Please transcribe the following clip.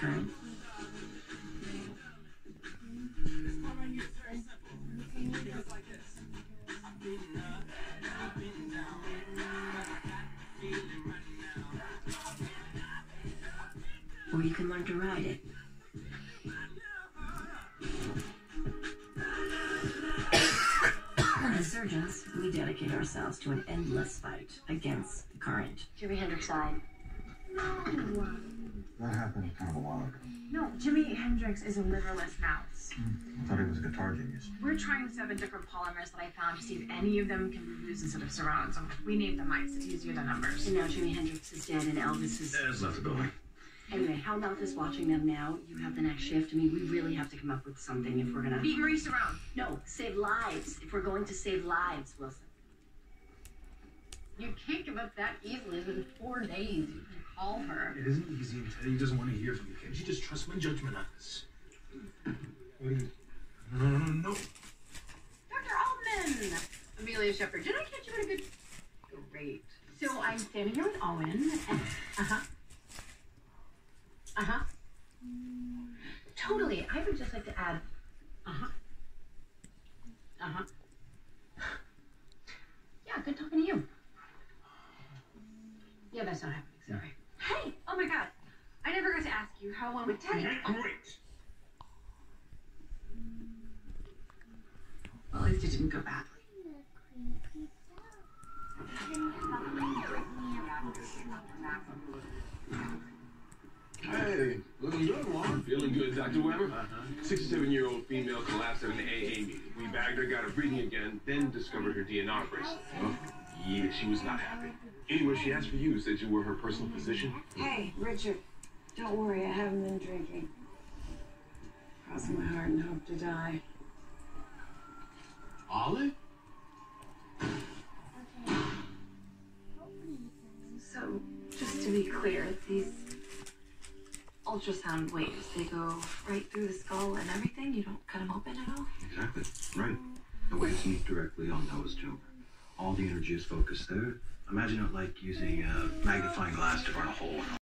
fight against the current. Or you can learn to ride it. As surgeons, we dedicate ourselves to an endless fight against the current. Jimi Hendrix died. That happened kind of a while ago. No, Jimi Hendrix is a liverless mouse. Hmm, I thought he was a guitar genius. We're trying seven different polymers that I found to see if any of them can be used instead of Cerone. So we named the mice. It's easier than numbers. And now Jimi Hendrix is dead and Elvis is. There's left the building. Anyway, how about this watching them now? You have the next shift. I mean, we really have to come up with something if we're gonna. Beat Marie Cerone. No, save lives. If we're going to save lives, Wilson. You can't give up that easily. It's been four days. You call her. It isn't easy, and Teddy doesn't want to hear from you. Can't you just trust my judgment on this? What do you? No, no, no, no. Dr. Altman! Amelia Shepherd. Did I catch you at a good. Great. So I'm standing here with Owen. And... Uh huh. Uh huh. Totally. I would just like to add. Uh huh. Uh huh. Yeah, good talking to you. Yeah, that's not happening. Sorry. Hey! Oh my god. I never got to ask you how one with Teddy. Great. Well, at least it didn't go badly. Hey, looking good, Juan. Feeling good, Dr. Webber? Uh-huh. 67-year-old female collapsed at an AA meeting. We bagged her, got her breathing again, then discovered her DNR bracelet. Oh, yeah, she was not happy. Anyway, she asked for you, said you were her personal physician. Hey, Richard, don't worry, I haven't been drinking. Crossing my heart and hope to die. Ollie? So, just to be clear, these ultrasound waves, they go right through the skull and everything? You don't cut them open at all? Exactly. Right. The waves meet directly on Noah's tumor. All the energy is focused there. Imagine it like using a magnifying glass to burn a hole in